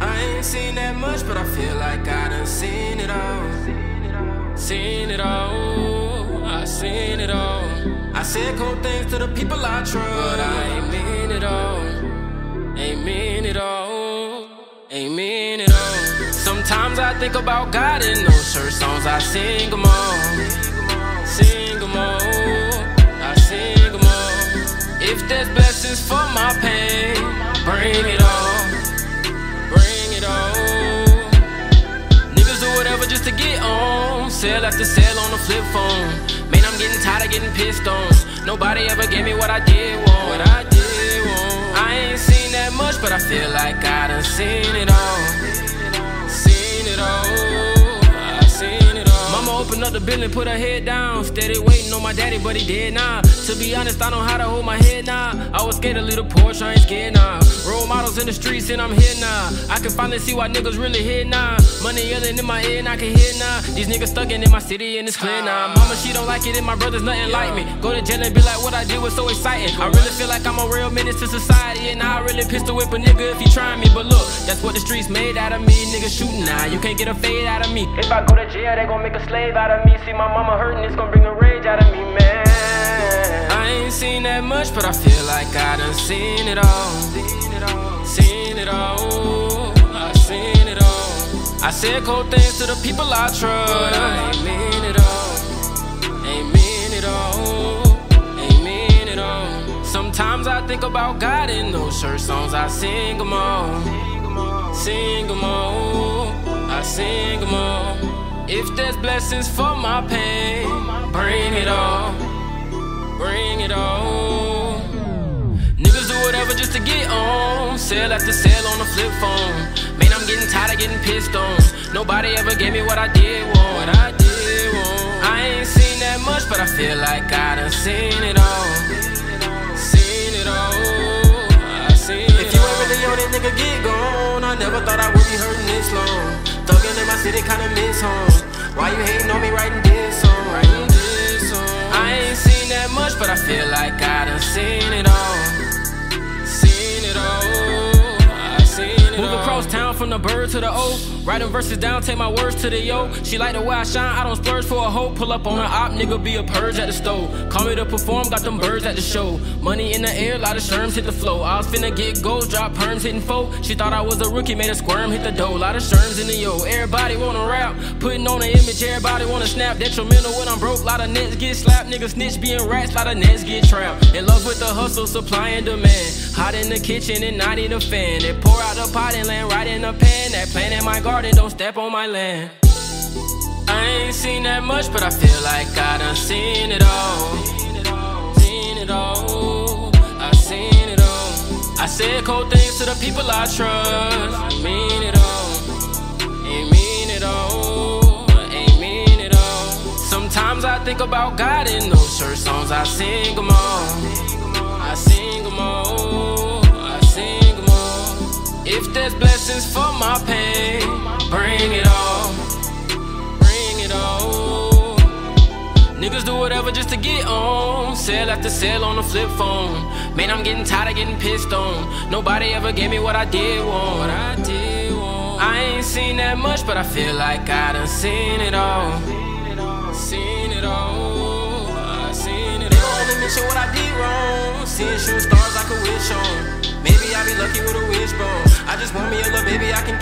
I ain't seen that much, but I feel like I done seen it all. Seen it all. I seen it all. I said cold things to the people I trust, Sometimes I think about God in those church songs. I sing them all. Sing them all. I sing them all. If there's blessings for my pain, bring it on. Bring it on. Niggas do whatever just to get on. Sell after sell on the flip phone. Man, I'm getting tired of getting pissed on. Nobody ever gave me what I did want. What I did want. I ain't seen that much, but I feel like I done seen it all. All. Mama opened up the building, put her head down. Steady waiting on my daddy, but he dead now. To be honest, I don't know how to hold my head now. I was scared to leave the porch, I ain't scared now. Models in the streets, and I'm here now. I can finally see why niggas really here now. Money yelling in my ear, and I can hear now. These niggas stuck in my city, and it's clear now. Mama, she don't like it, and my brother's nothing like me. Go to jail and be like, what I did was so exciting. I really feel like I'm a real menace to society, and I really pistol whip a nigga if he try me. But look, that's what the streets made out of me. Niggas shooting now, you can't get a fade out of me. If I go to jail, they gon' make a slave out of me. See my mama hurting, it's gon' bring a rage out of me, man. Ain't seen that much, but I feel like I done seen it all. Seen it all. I seen it all. I said cold things to the people I trust, but I ain't mean it all. Ain't mean it all. Ain't mean it all. Sometimes I think about God in those church songs. I sing them all. Sing them all. I sing them all. If there's blessings for my pain, bring it all. Just to get on. Sell after sale on the flip phone. Man, I'm getting tired of getting pissed on. Nobody ever gave me what I did want. What I did want. I ain't seen that much, but I feel like I done seen it all. Seen it all. I seen it If you ain't really on it, nigga, get gone. I never thought I would be hurting this long. Thuggin' in my city, kinda miss home. Why you hating on me writing this song? The to the O. Writing verses down, take my words to the yo. She like the way I shine, I don't splurge for a hoe. Pull up on her op, nigga, be a purge at the stove. Call me to perform, got them birds at the show. Money in the air, lot of sherms hit the flow. I was finna get gold, drop perms hitting foe. She thought I was a rookie, made a squirm, hit the dough. Lot of sherms in the yo. Everybody wanna rap, putting on an image, everybody wanna snap. Detrimental when I'm broke, lot of nets get slapped. Niggas snitch being rats, lot of nets get trapped. In love with the hustle, supply and demand. Hot in the kitchen and not in a fan. They pour out the pot and land right in the pan. That plant in my garden, don't step on my land. I ain't seen that much, but I feel like I done seen it all. Seen it all. I seen it all. I said cold things to the people I trust. I mean it all. Ain't mean it all. Ain't mean it all. Sometimes I think about God in those church songs. I sing them all. Blessings for my pain, bring it all. Bring it all. Niggas do whatever just to get on. Sell after sale on the flip phone. Man, I'm getting tired of getting pissed on. Nobody ever gave me what I did want. What I did want. I ain't seen that much, but I feel like I done seen it all. Seen it all. I seen it all. Mention what I did wrong. Seeing shooting stars like a wish on. I just want me a little baby I can